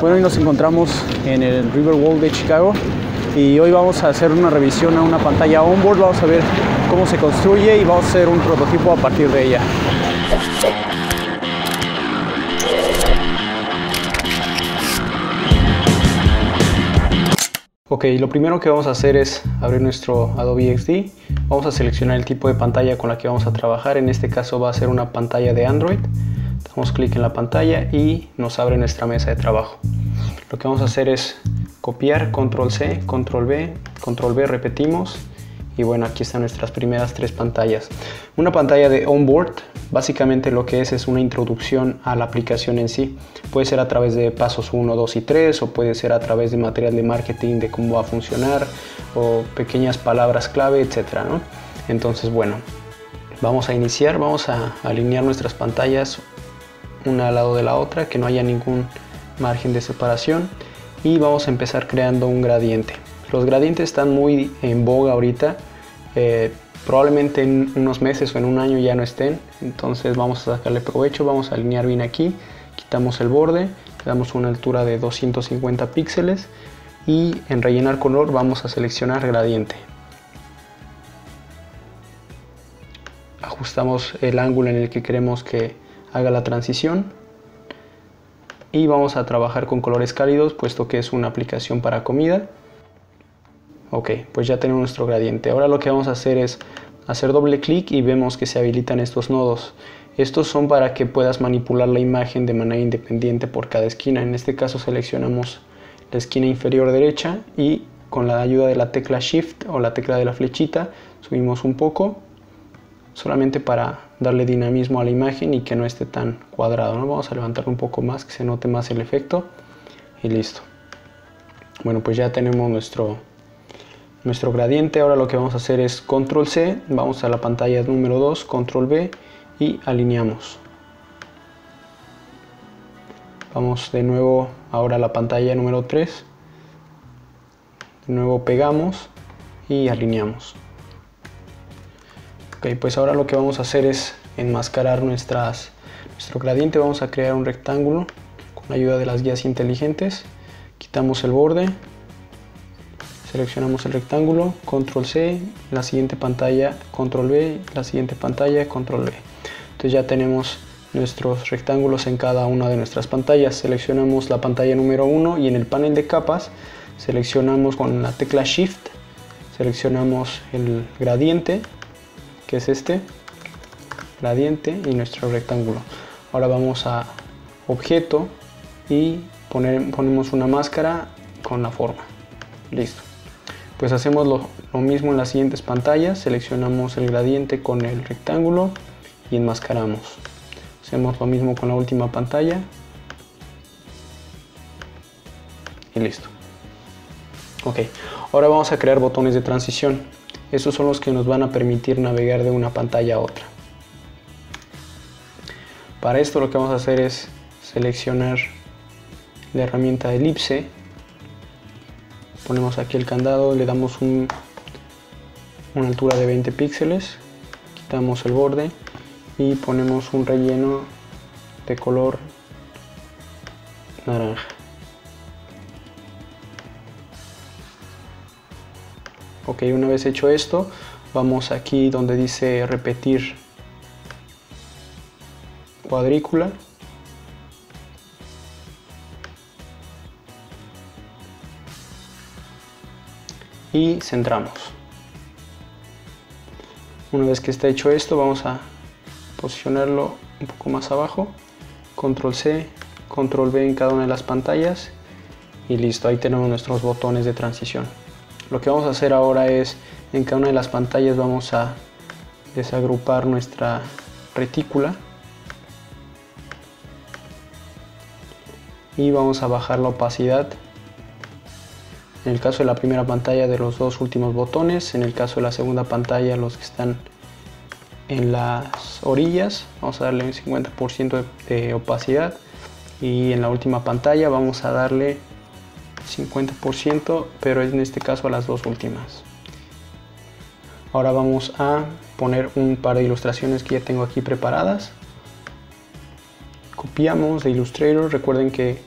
Bueno, hoy nos encontramos en el Riverwalk de Chicago y hoy vamos a hacer una revisión a una pantalla onboard, vamos a ver cómo se construye y vamos a hacer un prototipo a partir de ella. Ok, lo primero que vamos a hacer es abrir nuestro Adobe XD. Vamos a seleccionar el tipo de pantalla con la que vamos a trabajar. En este caso va a ser una pantalla de Android. Damos clic en la pantalla y nos abre nuestra mesa de trabajo. Lo que vamos a hacer es copiar, control C, control V, control V, repetimos y bueno aquí están nuestras primeras tres pantallas una pantalla de onboard básicamente lo que es es una introducción a la aplicación en sí puede ser a través de pasos 1 2 y 3 o puede ser a través de material de marketing de cómo va a funcionar o pequeñas palabras clave etcétera ¿no? entonces bueno vamos a iniciar vamos a alinear nuestras pantallas una al lado de la otra que no haya ningún margen de separación y vamos a empezar creando un gradiente los gradientes están muy en boga ahorita. Eh, probablemente en unos meses o en un año ya no estén. Entonces vamos a sacarle provecho. Vamos a alinear bien aquí. Quitamos el borde. Le damos una altura de 250 píxeles. Y en rellenar color vamos a seleccionar gradiente. Ajustamos el ángulo en el que queremos que haga la transición y vamos a trabajar con colores cálidos puesto que es una aplicación para comida Ok, pues ya tenemos nuestro gradiente. Ahora lo que vamos a hacer es hacer doble clic y vemos que se habilitan estos nodos. Estos son para que puedas manipular la imagen de manera independiente por cada esquina. En este caso seleccionamos la esquina inferior derecha y con la ayuda de la tecla Shift o la tecla de la flechita subimos un poco solamente para darle dinamismo a la imagen y que no esté tan cuadrado. Vamos a levantarlo un poco más, que se note más el efecto y listo. Bueno, pues ya tenemos nuestro nuestro gradiente. Ahora lo que vamos a hacer es control C, vamos a la pantalla número 2, control B y alineamos. Vamos de nuevo ahora a la pantalla número 3. De nuevo pegamos y alineamos. Ok, pues ahora lo que vamos a hacer es enmascarar nuestras, nuestro gradiente. Vamos a crear un rectángulo con la ayuda de las guías inteligentes. Quitamos el borde, seleccionamos el rectángulo, control C, la siguiente pantalla, control V, la siguiente pantalla, control V. Entonces ya tenemos nuestros rectángulos en cada una de nuestras pantallas. Seleccionamos la pantalla número 1 y en el panel de capas seleccionamos con la tecla Shift, seleccionamos el gradiente, que es este, gradiente y nuestro rectángulo. Ahora vamos a objeto y ponemos una máscara con la forma. Listo pues hacemos lo, mismo en las siguientes pantallas, seleccionamos el gradiente con el rectángulo y enmascaramos. Hacemos lo mismo con la última pantalla y listo. Ok, ahora vamos a crear botones de transición. Estos son los que nos van a permitir navegar de una pantalla a otra. Para esto lo que vamos a hacer es seleccionar la herramienta elipse ponemos aquí el candado, le damos una altura de 20 píxeles, quitamos el borde y ponemos un relleno de color naranja. Ok, una vez hecho esto, vamos aquí donde dice repetir cuadrícula y centramos. Una vez que está hecho esto, vamos a posicionarlo un poco más abajo. Control C, Control V en cada una de las pantallas y listo, ahí tenemos nuestros botones de transición. Lo que vamos a hacer ahora es, en cada una de las pantallas vamos a desagrupar nuestra retícula. Y vamos a bajar la opacidad. En el caso de la primera pantalla de los dos últimos botones, en el caso de la segunda pantalla los que están en las orillas, vamos a darle un 50% de opacidad. Y en la última pantalla vamos a darle 50% pero en este caso a las dos últimas. Ahora vamos a poner un par de ilustraciones que ya tengo aquí preparadas. Copiamos de Illustrator, recuerden que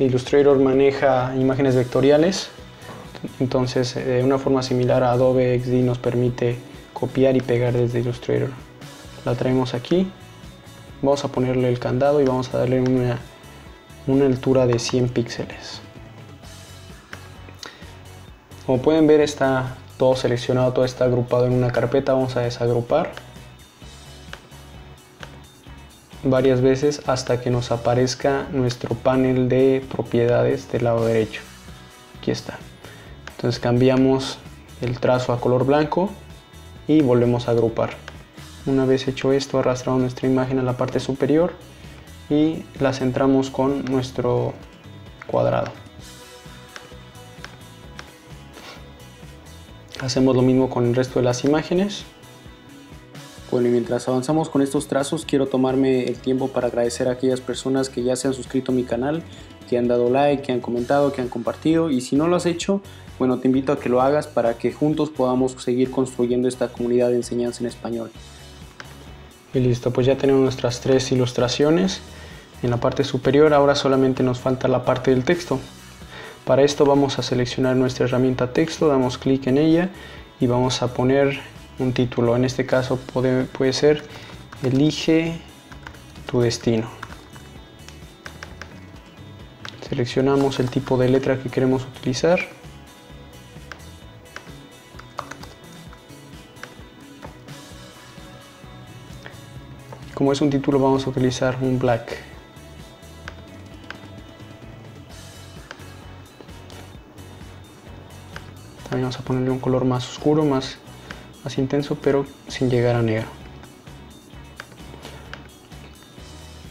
Illustrator maneja imágenes vectoriales, entonces de una forma similar a Adobe XD nos permite copiar y pegar desde Illustrator. La traemos aquí, vamos a ponerle el candado y vamos a darle una, una altura de 100 píxeles. Como pueden ver está todo seleccionado, todo está agrupado en una carpeta, vamos a desagrupar varias veces hasta que nos aparezca nuestro panel de propiedades del lado derecho. Aquí está. Entonces cambiamos el trazo a color blanco y volvemos a agrupar. Una vez hecho esto, arrastramos nuestra imagen a la parte superior y la centramos con nuestro cuadrado. Hacemos lo mismo con el resto de las imágenes. Bueno, y mientras avanzamos con estos trazos, quiero tomarme el tiempo para agradecer a aquellas personas que ya se han suscrito a mi canal, que han dado like, que han comentado, que han compartido. Y si no lo has hecho, bueno, te invito a que lo hagas para que juntos podamos seguir construyendo esta comunidad de enseñanza en español. Y listo, pues ya tenemos nuestras tres ilustraciones en la parte superior. Ahora solamente nos falta la parte del texto. Para esto vamos a seleccionar nuestra herramienta texto, damos clic en ella y vamos a poner un título. En este caso puede, puede ser Elige tu destino. Seleccionamos el tipo de letra que queremos utilizar. Como es un título vamos a utilizar un black. A ponerle un color más oscuro, más, más intenso, pero sin llegar a negro.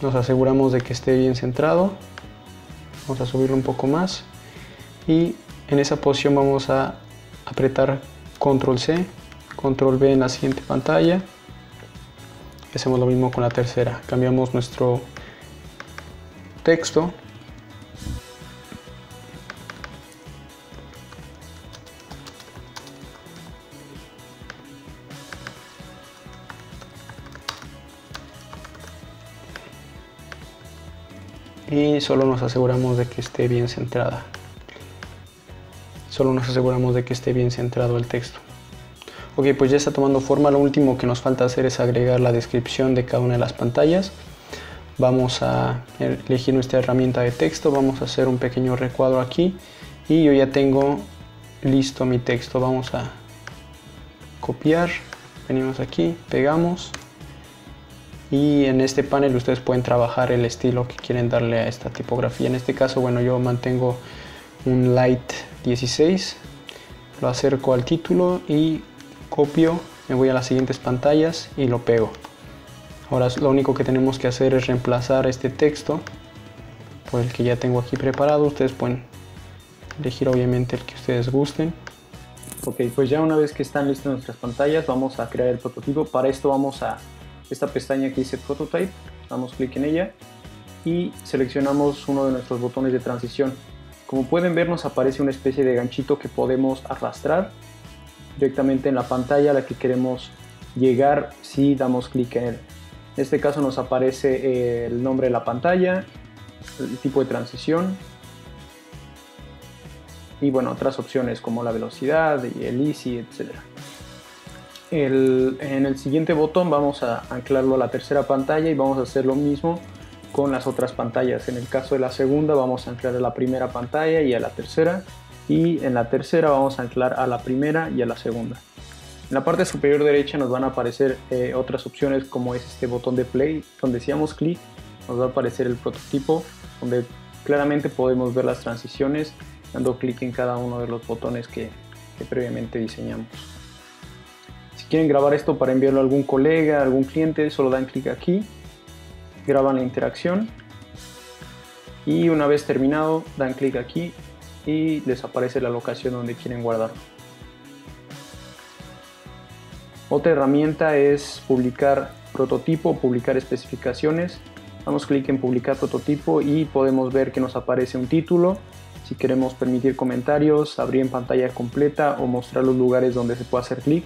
Nos aseguramos de que esté bien centrado. Vamos a subirlo un poco más. Y en esa posición vamos a apretar Control C, Control V en la siguiente pantalla. Hacemos lo mismo con la tercera. Cambiamos nuestro texto y solo nos aseguramos de que esté bien centrada. Solo nos aseguramos de que esté bien centrado el texto. Ok, pues ya está tomando forma. Lo último que nos falta hacer es agregar la descripción de cada una de las pantallas. Vamos a elegir nuestra herramienta de texto. Vamos a hacer un pequeño recuadro aquí. Y yo ya tengo listo mi texto. Vamos a copiar. Venimos aquí, pegamos y en este panel ustedes pueden trabajar el estilo que quieren darle a esta tipografía. En este caso, bueno, yo mantengo un light 16, lo acerco al título y copio, me voy a las siguientes pantallas y lo pego. Ahora lo único que tenemos que hacer es reemplazar este texto por el que ya tengo aquí preparado. Ustedes pueden elegir obviamente el que ustedes gusten. Ok, pues ya una vez que están listas nuestras pantallas, vamos a crear el prototipo. Para esto vamos a esta pestaña que dice Prototype, damos clic en ella y seleccionamos uno de nuestros botones de transición. Como pueden ver nos aparece una especie de ganchito que podemos arrastrar directamente en la pantalla a la que queremos llegar si damos clic en él. En este caso nos aparece eh, el nombre de la pantalla, el tipo de transición y bueno, otras opciones como la velocidad el easy, etcétera en el siguiente botón vamos a anclarlo a la tercera pantalla y vamos a hacer lo mismo con las otras pantallas. En el caso de la segunda vamos a anclar a la primera pantalla y a la tercera y en la tercera vamos a anclar a la primera y a la segunda. En la parte superior derecha nos van a aparecer eh, otras opciones como es este botón de play donde si damos clic nos va a aparecer el prototipo donde claramente podemos ver las transiciones dando clic en cada uno de los botones que previamente diseñamos quieren grabar esto para enviarlo a algún colega, algún cliente, solo dan clic aquí, graban la interacción y una vez terminado dan clic aquí y les aparece la locación donde quieren guardarlo. Otra herramienta es publicar prototipo, publicar especificaciones. Damos clic en publicar prototipo y podemos ver que nos aparece un título. Si queremos permitir comentarios, abrir en pantalla completa o mostrar los lugares donde se puede hacer clic.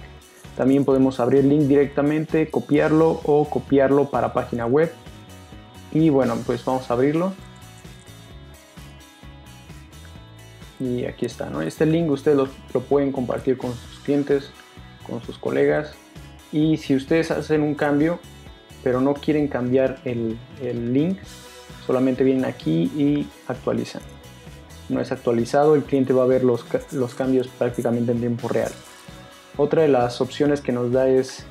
También podemos abrir el link directamente, copiarlo o copiarlo para página web. Y bueno, pues vamos a abrirlo. y aquí está. ¿no? Este link ustedes lo, lo pueden compartir con sus clientes, con sus colegas y si ustedes hacen un cambio pero no quieren cambiar el, el link, solamente vienen aquí y actualizan. No es actualizado, el cliente va a ver los, los cambios prácticamente en tiempo real. Otra de las opciones que nos da es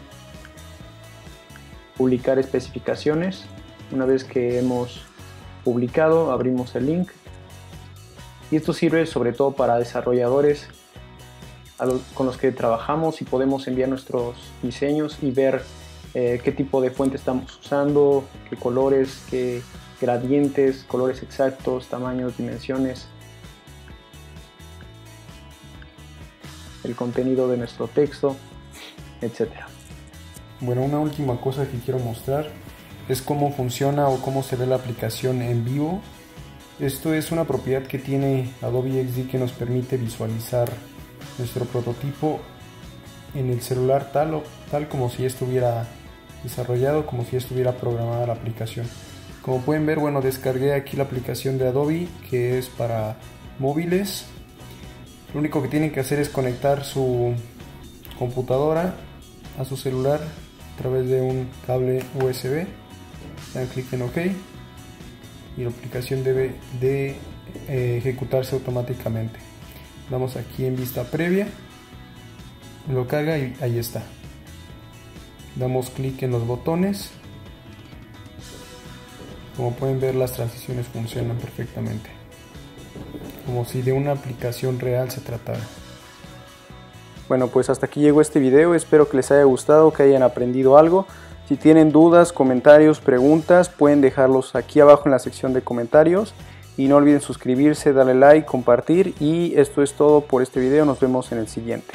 publicar especificaciones. Una vez que hemos publicado, abrimos el link. Y esto sirve sobre todo para desarrolladores con los que trabajamos y podemos enviar nuestros diseños y ver eh, qué tipo de fuente estamos usando, qué colores, qué gradientes, colores exactos, tamaños, dimensiones, el contenido de nuestro texto, etc. Bueno, una última cosa que quiero mostrar es cómo funciona o cómo se ve la aplicación en vivo. Esto es una propiedad que tiene Adobe XD que nos permite visualizar nuestro prototipo en el celular tal, o, tal como si estuviera desarrollado, como si estuviera programada la aplicación. Como pueden ver, bueno, descargué aquí la aplicación de Adobe que es para móviles. Lo único que tienen que hacer es conectar su computadora a su celular a través de un cable USB. Dan clic en OK y la aplicación debe de eh, ejecutarse automáticamente. Damos aquí en vista previa, lo carga y ahí está. Damos clic en los botones. Como pueden ver las transiciones funcionan perfectamente. Como si de una aplicación real se tratara. Bueno, pues hasta aquí llegó este video, espero que les haya gustado, que hayan aprendido algo. Si tienen dudas, comentarios, preguntas, pueden dejarlos aquí abajo en la sección de comentarios. Y no olviden suscribirse, darle like, compartir. Y esto es todo por este video, nos vemos en el siguiente.